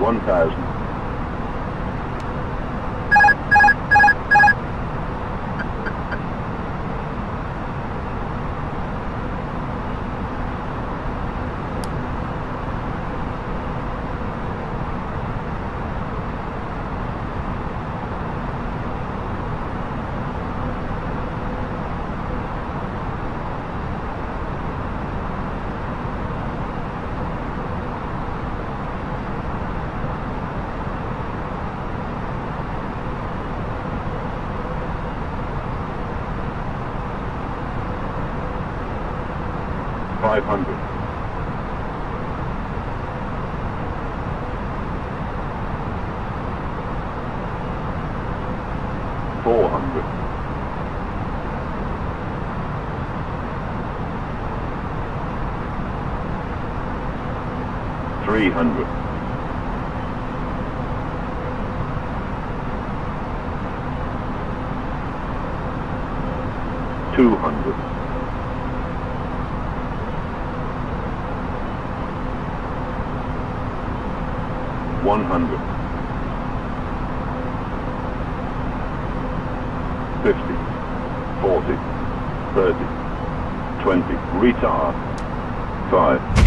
1,000. Five hundred. Four hundred. Three hundred. Two hundred. One hundred. Fifty. Forty. Thirty. Twenty. Retard. Five.